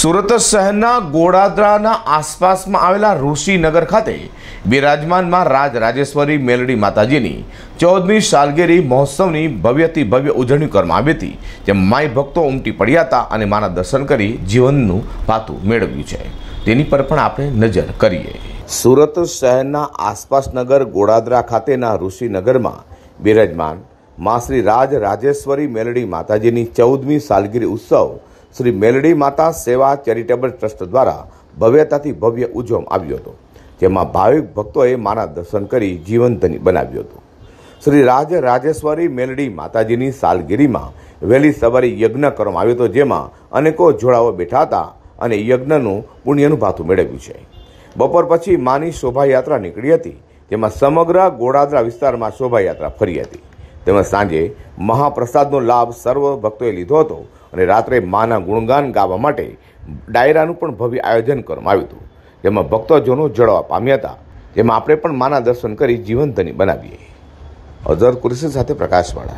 સુરત શહેરના ગોડાદરાના આસપાસમાં આવેલા ઋષિનગર ખાતે બિરાજમાનમાં રાજ રાજેશ્વરી મેલડી માતાજીની ચૌદમી સાલગીરી મહોત્સવની ભવ્યથી ભવ્ય ઉજવણી કરવામાં આવી હતી, જેમ માય ભક્તો ઉમટી પડ્યા હતા અને માના દર્શન કરી જીવનનું પાતું મેળવ્યું છે. તેની પર પણ આપણે નજર કરીએ. સુરત શહેરના આસપાસ નગર ગોડાદરા ખાતેના ઋષિનગરમાં બિરાજમાન મા શ્રી રાજ રાજેશ્વરી મેલડી માતાજીની ચૌદમી સાલગીરી ઉત્સવ શ્રી મેલડી માતા સેવા ચેરિટેબલ ટ્રસ્ટ દ્વારા ભવ્યતાથી ભવ્ય ઉજવવામાં આવ્યો હતો, જેમાં ભાવિક ભક્તોએ માના દર્શન કરી જીવનધની બનાવ્યું હતું. શ્રી રાજ રાજેશ્વરી મેલડી માતાજીની સાલગીરીમાં વહેલી સવારે યજ્ઞ કરવામાં આવ્યો હતો, જેમાં અનેકો જોડાઓ બેઠા હતા અને યજ્ઞનું પુણ્યનું ભાથું મેળવ્યું છે. બપોર પછી માની શોભાયાત્રા નીકળી હતી, જેમાં સમગ્ર ગોડાદરા વિસ્તારમાં શોભાયાત્રા ફરી હતી. તેમજ સાંજે મહાપ્રસાદનો લાભ સર્વ ભક્તોએ લીધો હતો અને રાત્રે માના ગુણગાન ગાવા માટે ડાયરાનું પણ ભવ્ય આયોજન કરવામાં આવ્યું હતું. જેમાં ભક્તજનો જળવા પામ્યા હતા. જેમાં આપણે પણ માના દર્શન કરી જીવનધની બનાવીએ. અઝર કુરેશી સાથે પ્રકાશવાળા.